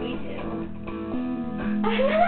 we do.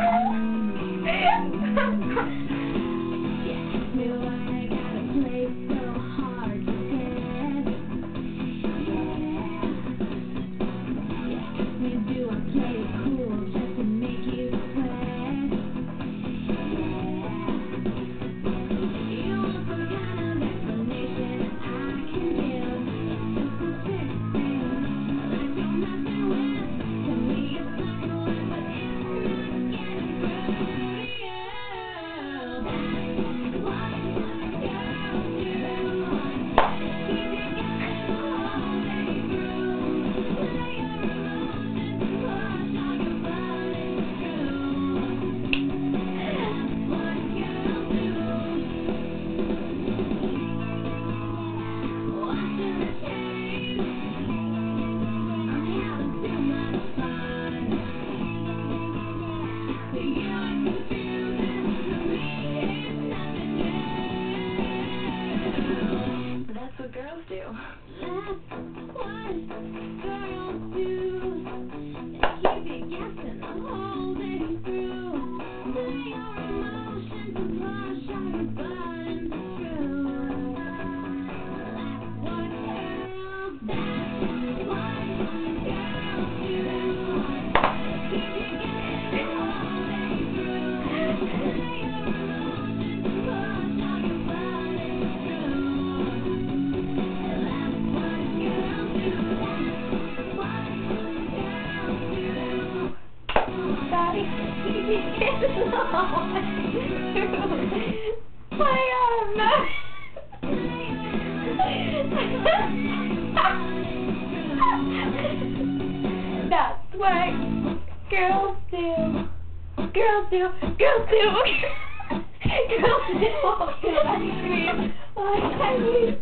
Daddy, my arm. That's what girls do. Girls do. Girls do. Girls do. Ice cream. Oh, I mean.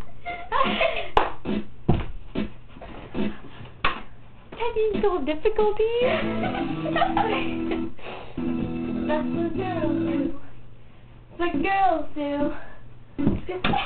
Technical difficulties. That's what girls do. The girls do.